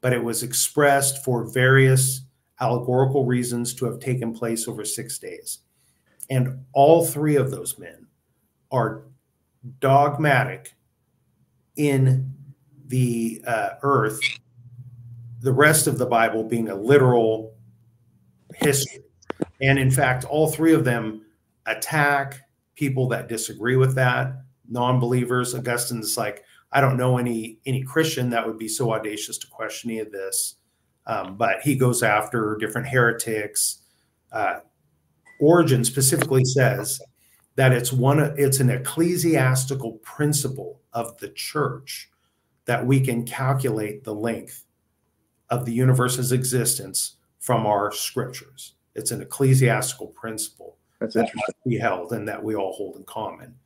but it was expressed for various allegorical reasons to have taken place over six days. And all three of those men are dogmatic in the uh, earth, the rest of the Bible being a literal history. And in fact, all three of them attack people that disagree with that, non-believers. Augustine's like, I don't know any any Christian that would be so audacious to question any of this. Um, but he goes after different heretics. Uh, Origen specifically says that it's one of it's an ecclesiastical principle of the church that we can calculate the length of the universe's existence from our scriptures. It's an ecclesiastical principle that's that must be held and that we all hold in common.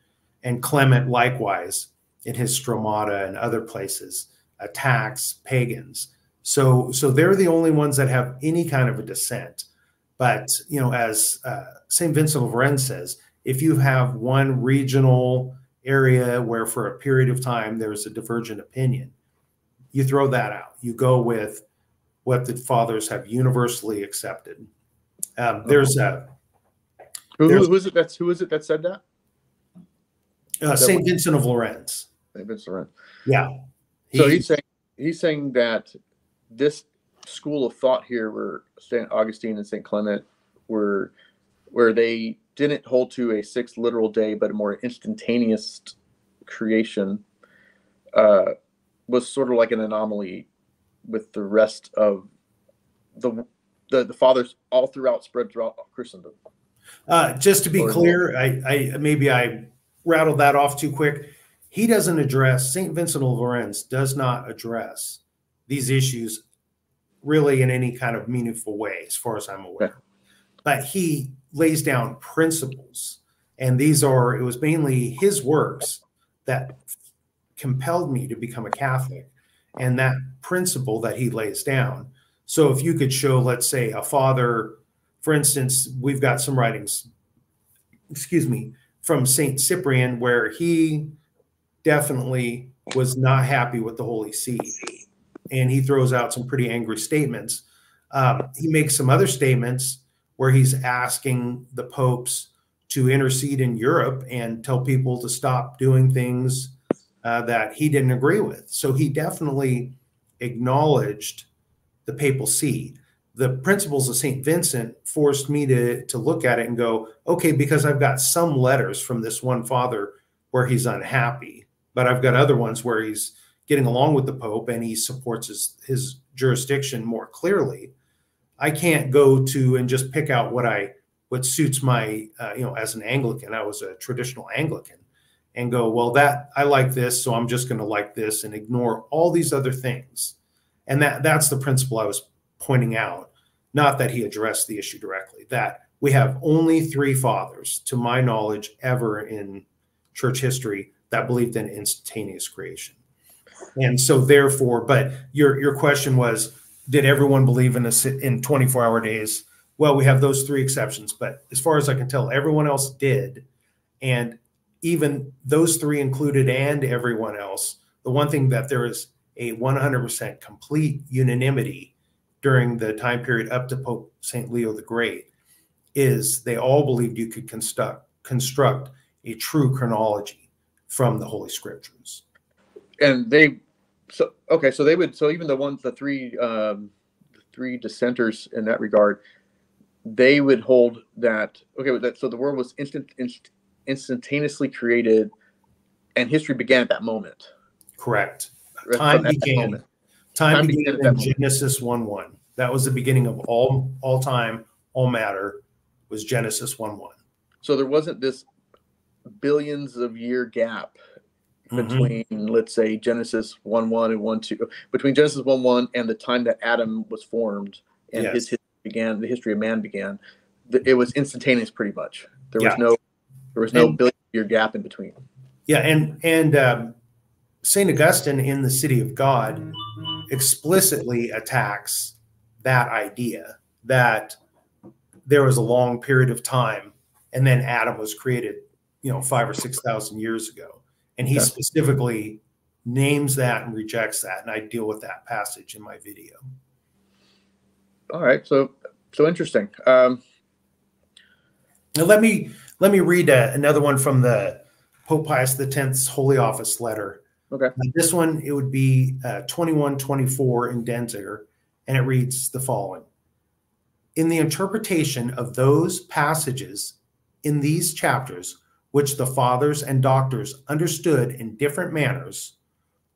And Clement, likewise, in his Stromata and other places, attacks pagans. So, so they're the only ones that have any kind of a dissent. But you know, as uh, Saint Vincent of Lérins says, if you have one regional area where for a period of time there's a divergent opinion, you throw that out. You go with what the fathers have universally accepted. Um, there's a who, There's- who is it that's who is it that said that uh, Saint Vincent of Vince Lorenz. Yeah. So he's saying he's saying that this school of thought here, where Saint Augustine and Saint Clement were, where they didn't hold to a six literal day, but a more instantaneous creation, uh, was sort of like an anomaly with the rest of the the, the fathers all throughout spread throughout Christendom. uh, just to be Or- clear, I, I maybe I rattled that off too quick. He doesn't address Saint Vincent of Lérins does not address these issues really in any kind of meaningful way, as far as I'm aware. But he lays down principles, and these are it was mainly his works that compelled me to become a Catholic, and that principle that he lays down. So if you could show, let's say, a father, for instance, we've got some writings, excuse me, from Saint Cyprian where he definitely was not happy with the Holy See, and he throws out some pretty angry statements. Um, he makes some other statements where he's asking the popes to intercede in Europe and tell people to stop doing things uh, that he didn't agree with. So he definitely acknowledged the papal see. The principles of St. Vincent forced me to, to look at it and go, okay, because I've got some letters from this one father where he's unhappy but I've got other ones where he's getting along with the Pope and he supports his, his jurisdiction more clearly. I can't go to and just pick out what I what suits my uh, you know as an Anglican. I was a traditional Anglican, and go well that I like this, so I'm just going to like this and ignore all these other things. And that that's the principle I was pointing out. Not that he addressed the issue directly. That we have only three fathers, to my knowledge, ever in church history that believed in instantaneous creation. And so therefore, but your your question was, did everyone believe in a in 24 hour days? Well, we have those three exceptions, but as far as I can tell, everyone else did. And even those three included and everyone else, the one thing that there is a 100% complete unanimity during the time period up to Pope St. Leo the Great is they all believed you could construct construct a true chronology from the Holy Scriptures. And they, so okay, so they would, so even the ones, the three, um, the three dissenters in that regard, they would hold that okay, that so the world was instant, inst, instantaneously created, and history began at that moment. Correct. Time began. Time, time, began, began in Genesis one one. That was the beginning of all all time, all matter was Genesis 1 1. So there wasn't this billions of year gap mm-hmm. between, mm-hmm. let's say, Genesis 1 1 and 1 2, between Genesis 1 1 and the time that Adam was formed and yes. his history began, the history of man began. It was instantaneous pretty much. There was no there was no and, billion year gap in between. Yeah, and and um, Saint Augustine in the City of God explicitly attacks that idea that there was a long period of time, and then Adam was created, you know, five or six thousand years ago, and he okay. specifically names that and rejects that, and I deal with that passage in my video. All right, so so interesting. Um, now let me let me read uh, another one from the Pope Pius X's Holy Office letter. Okay. this one, it would be uh, 2124 in Denzinger, and it reads the following in the interpretation of those passages in these chapters, which the fathers and doctors understood in different manners,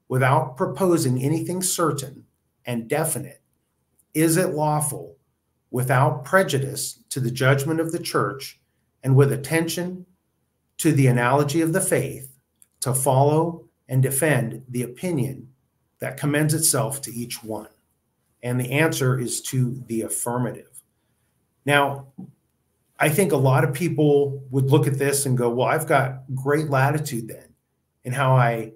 without proposing anything certain and definite, is it lawful, without prejudice to the judgment of the church and with attention to the analogy of the faith, to follow and defend the opinion that commends itself to each one? And the answer is to the affirmative. Now, I think a lot of people would look at this and go, "Well, I've got great latitude then in how I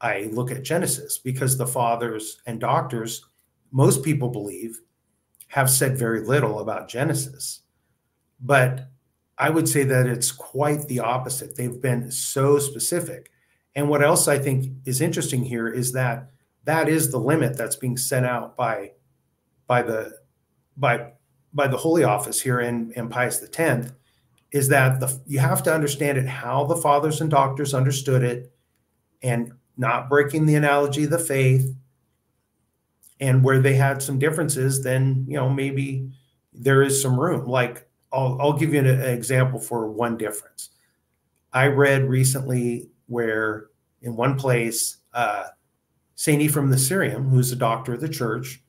I look at Genesis because the fathers and doctors, most people believe, have said very little about Genesis. But I would say that it's quite the opposite. They've been so specific. And what else I think is interesting here is that that is the limit that's being set out by by the by by the Holy Office here in, in Pius X is that the, you have to understand it how the fathers and doctors understood it and not breaking the analogy of the faith and where they had some differences then you know maybe there is some room. Like i'll, I'll give you an, an example for one difference. I read recently where in one place uh, saint ephraim the syrian who's a doctor of the church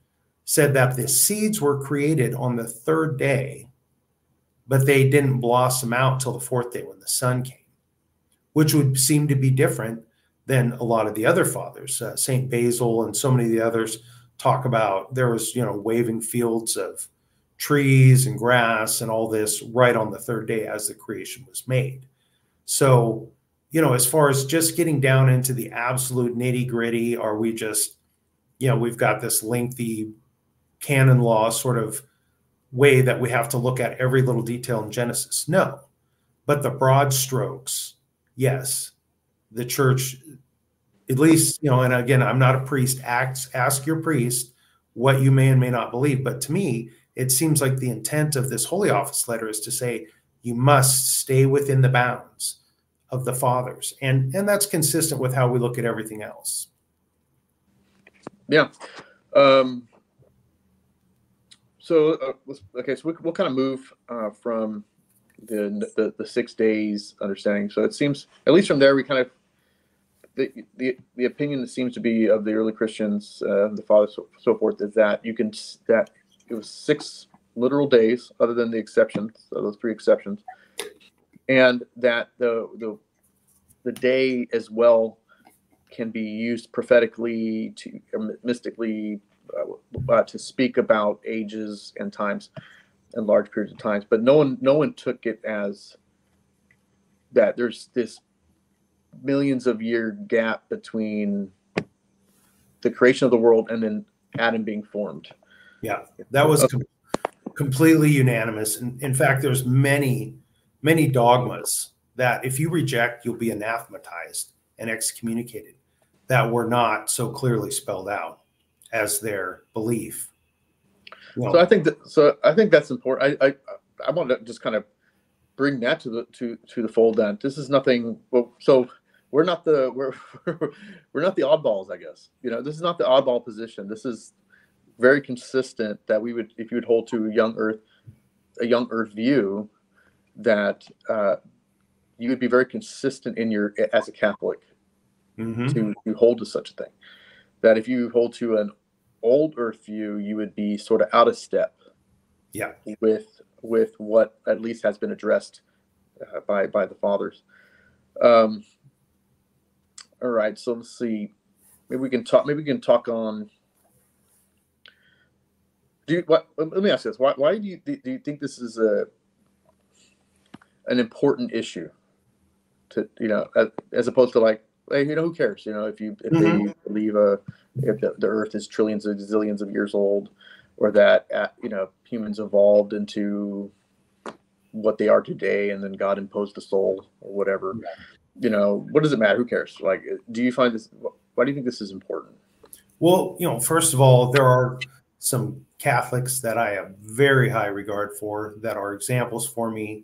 said that the seeds were created on the third day, but they didn't blossom out till the fourth day when the sun came, which would seem to be different than a lot of the other fathers. Uh, Saint Basil and so many of the others talk about there was you know waving fields of trees and grass and all this right on the third day as the creation was made. So, you know, as far as just getting down into the absolute nitty gritty, are we just, you know, we've got this lengthy canon law sort of way that we have to look at every little detail in Genesis. No. But the broad strokes, yes. The church, at least, you know, and again, I'm not a priest, ask, ask your priest what you may and may not believe. But to me, it seems like the intent of this Holy Office letter is to say you must stay within the bounds of the fathers. And and that's consistent with how we look at everything else. Yeah. Um, so uh, okay, so we, will kind of move uh, from the, the, the six days understanding. So it seems, at least from there, we kind of the, the the opinion that seems to be of the early Christians, uh, the fathers, so, so forth, is that you can that it was six literal days, other than the exceptions, so those three exceptions, and that the the the day as well can be used prophetically to mystically uh, uh, to speak about ages and times and large periods of times but no one no one took it as that there's this millions of year gap between the creation of the world and then adam being formed. Yeah that was com- completely unanimous. And in fact there's many many dogmas that if you reject you'll be anathematized and excommunicated that were not so clearly spelled out as their belief. so I think that so I think that's important. I I, I want to just kind of bring that to the to to the fold. Then this is nothing. Well, so we're not the we're we're not the oddballs. I guess you know this is not the oddball position. This is very consistent that we would if you would hold to a young Earth a young Earth view that uh, you would be very consistent in your as a Catholic mm-hmm. to, to hold to such a thing. That if you hold to an old Earth view, you would be sort of out of step. Yeah. With with what at least has been addressed uh, by by the fathers. Um, all right, so let's see. Maybe we can talk. Maybe we can talk on. Do you, what? Let me ask this: Why? Why do you do you think this is a an important issue? To you know, as, as opposed to like you know, who cares? You know, if you if mm-hmm. they believe a if the, the, Earth is trillions of zillions of years old, or that uh, you know humans evolved into what they are today, and then God imposed a soul or whatever. Yeah. You know, what does it matter? Who cares? Like, do you find this? Why do you think this is important? Well, you know, first of all, there are some Catholics that I have very high regard for that are examples for me,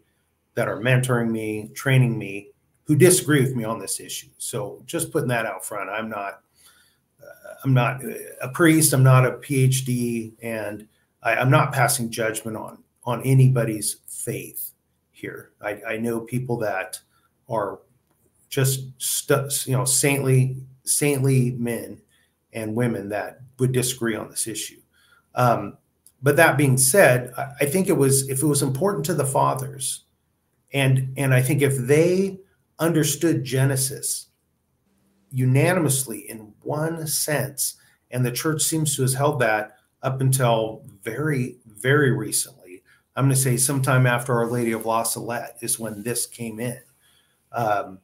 that are mentoring me, training me who disagree with me on this issue. So just putting that out front, I'm not, uh, I'm not a priest, I'm not a PhD, and I, am not passing judgment on on anybody's faith here. I, I know people that are just you know saintly saintly men and women that would disagree on this issue. Um, but that being said, I think it was if it was important to the fathers, and and I think if they understood Genesis unanimously in one sense. And the church seems to have held that up until very, very recently. I'm going to say sometime after Our Lady of La Salette is when this came in. Um,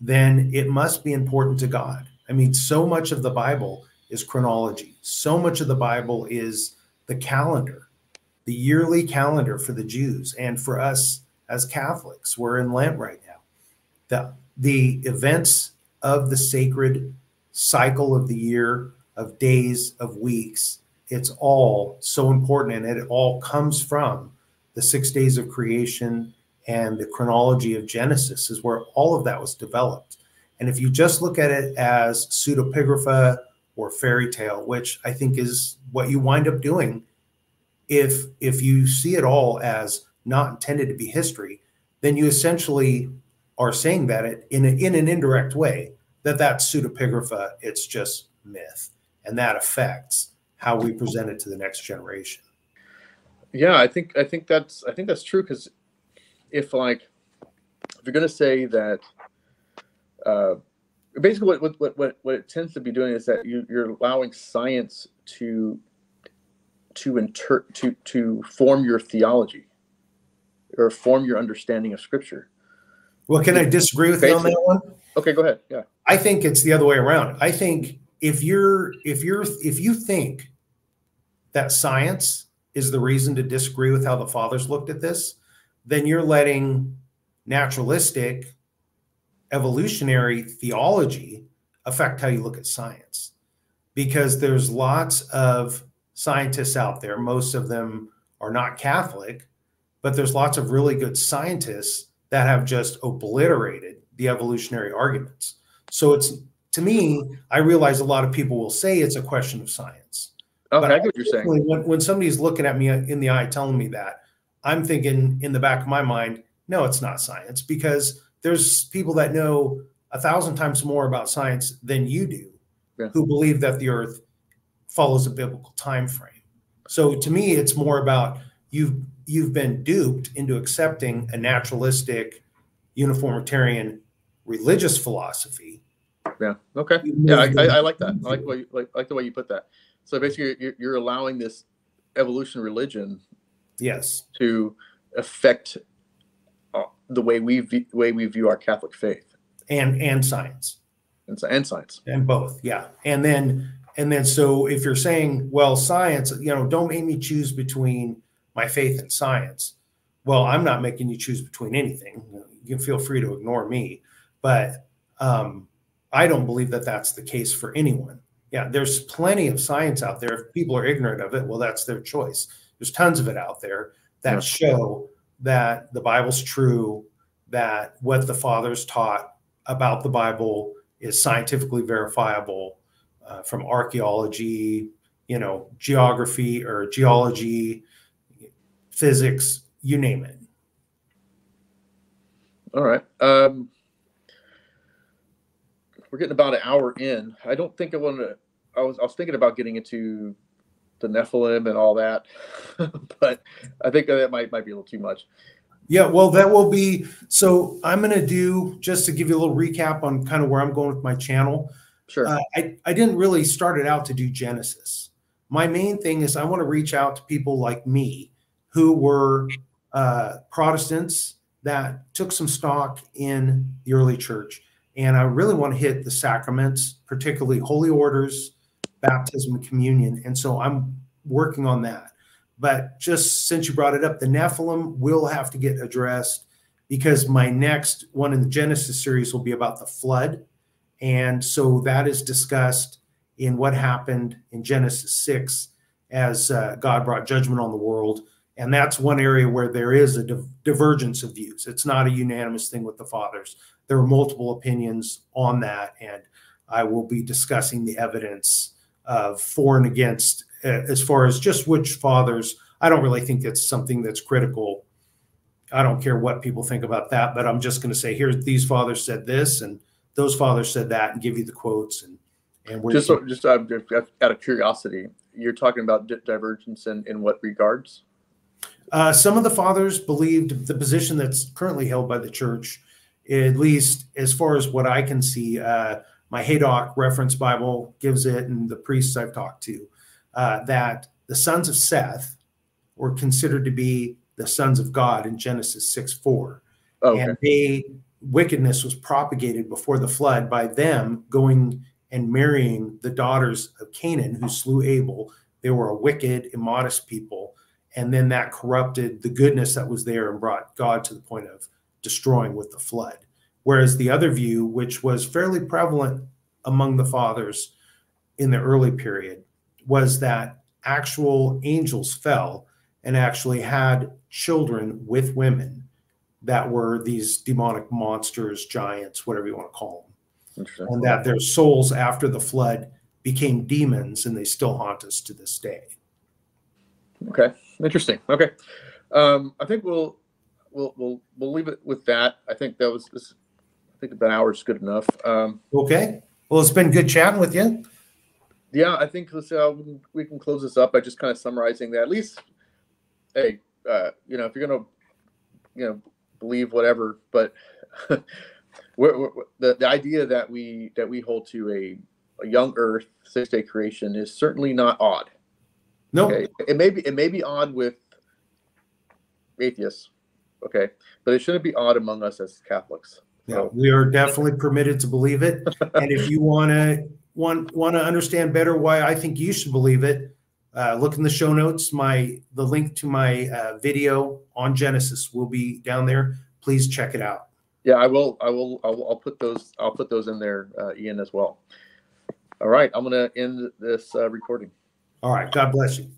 then it must be important to God. I mean, so much of the Bible is chronology, so much of the Bible is the calendar, the yearly calendar for the Jews. And for us as Catholics, we're in Lent right now the, the events of the sacred cycle of the year, of days, of weeks, it's all so important. And it all comes from the six days of creation and the chronology of Genesis, is where all of that was developed. And if you just look at it as pseudepigrapha or fairy tale, which I think is what you wind up doing, if if you see it all as not intended to be history, then you essentially are saying that it, in, a, in an indirect way that that's pseudepigrapha it's just myth. And that affects how we present it to the next generation. Yeah i think i think that's i think that's true because if like if you're going to say that uh, basically what, what what what it tends to be doing is that you, you're allowing science to to inter to to form your theology or form your understanding of scripture well, can I disagree with Basically. you on that one? Okay, go ahead. Yeah. I think it's the other way around. I think if you're if you're if you think that science is the reason to disagree with how the fathers looked at this, then you're letting naturalistic evolutionary theology affect how you look at science. Because there's lots of scientists out there, most of them are not Catholic, but there's lots of really good scientists that have just obliterated the evolutionary arguments. So it's to me, I realize a lot of people will say it's a question of science. Okay, but I get what you're saying. When, when somebody's looking at me in the eye telling me that, I'm thinking in the back of my mind, no, it's not science because there's people that know a thousand times more about science than you do, Yeah. who believe that the Earth follows a biblical time frame. So to me, it's more about you've you've been duped into accepting a naturalistic, uniformitarian religious philosophy. Yeah. Okay. Yeah, I, I, I like that. I like the way you, like, like the way you put that. So basically, you're, you're allowing this evolution religion Yes. to affect uh, the way we view, way we view our Catholic faith And and science. and, and science. and both yeah and then and then so if you're saying well science you know don't make me choose between my faith in science. Well i'm not making you choose between anything. You can feel free to ignore me but um, i don't believe that that's the case for anyone. Yeah there's plenty of science out there. If people are ignorant of it well that's their choice. There's tons of it out there that Yeah. show that the bible's true that what the fathers taught about the bible is scientifically verifiable uh, from archaeology, you know, geography or geology, physics, you name it. All right. Um, we're getting about an hour in. I don't think I want to. I was I was thinking about getting into the Nephilim and all that, but I think that might might be a little too much. Yeah, well, that will be. So I'm going to do just to give you a little recap on kind of where I'm going with my channel. Sure. Uh, I, I didn't really start it out to do Genesis. My main thing is I want to reach out to people like me who were uh, Protestants that took some stock in the early church. And I really want to hit the sacraments, particularly holy orders, baptism, and communion. And so I'm working on that. But just since you brought it up, the Nephilim will have to get addressed because my next one in the Genesis series will be about the flood. And so that is discussed in what happened in Genesis 6 as uh, God brought judgment on the world. And that's one area where there is a divergence of views. It's not a unanimous thing with the fathers. There are multiple opinions on that. And I will be discussing the evidence of for and against uh, as far as just which fathers. I don't really think that's something that's critical. I don't care what people think about that, but I'm just going to say here, these fathers said this and those fathers said that and give you the quotes and and just so, just uh, out of curiosity, you're talking about divergence in in what regards? Uh, some of the fathers believed the position that's currently held by the church, at least as far as what I can see. Uh, my Haydock reference Bible gives it, and the priests I've talked to, uh, that the sons of Seth were considered to be the sons of God in Genesis 6 4. Oh, okay. And they wickedness was propagated before the flood by them going and marrying the daughters of Canaan who slew Abel. They were a wicked, immodest people. And then that corrupted the goodness that was there and brought God to the point of destroying with the flood. Whereas the other view, which was fairly prevalent among the fathers in the early period, was that actual angels fell and actually had children with women that were these demonic monsters, giants, whatever you want to call them, and that their souls after the flood became demons and they still haunt us to this day. Okay, interesting. Okay, um, I think we'll we'll we'll we'll leave it with that. I think that was this. I think about an hour is good enough. Um, Okay. Well, it's been good chatting with you. yeah, I think let's, uh, we can- close this up by just kind of summarizing that. At least, hey, uh, you know, if you're gonna, you know, believe whatever, but we're, we're, the the idea that we that we hold to a a young Earth six day creation is certainly not odd. No, Okay, it may be it may be odd with atheists, okay, but it shouldn't be odd among us as Catholics. no, we are definitely permitted to believe it. And if you want to want want to understand better why I think you should believe it, uh, look in the show notes. My the link to my uh, video on Genesis will be down there. Please check it out. Yeah, I will. I will. I'll, I'll put those. I'll put those in there, uh, Ian, as well. All right, I'm gonna end this uh, recording. All right. God bless you.